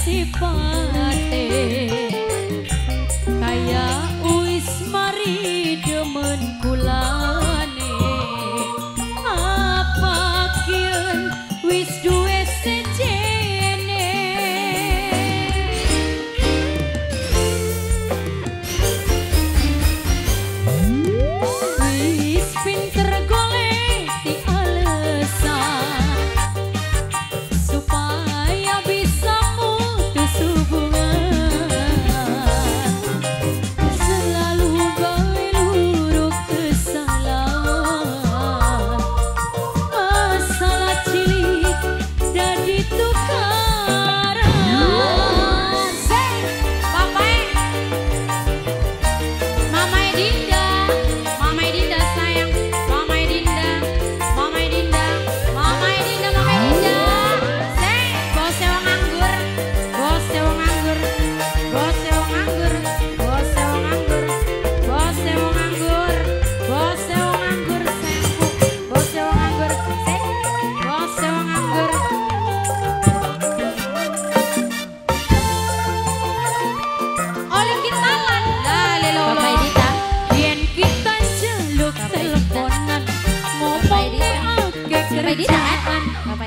Sifate. Kaya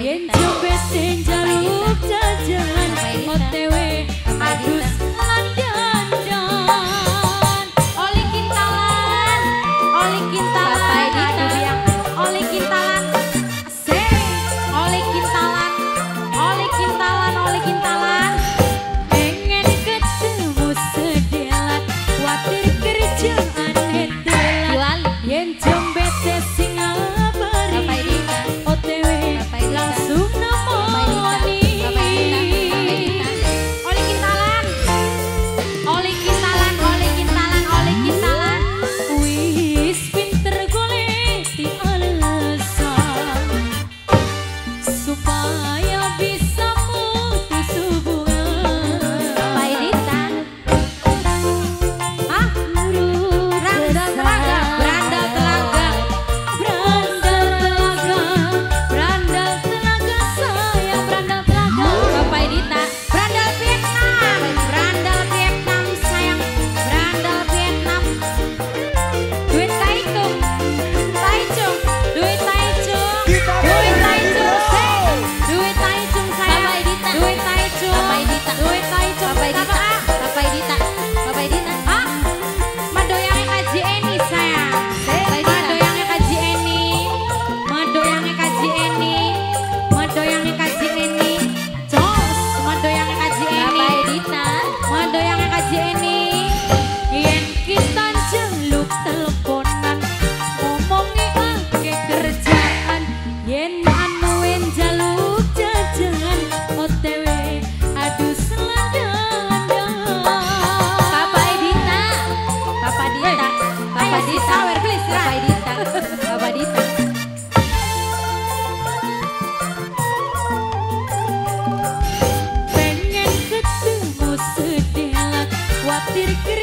Yen jombet sing jaluk jangan OTW adus. இருக்கிறேன்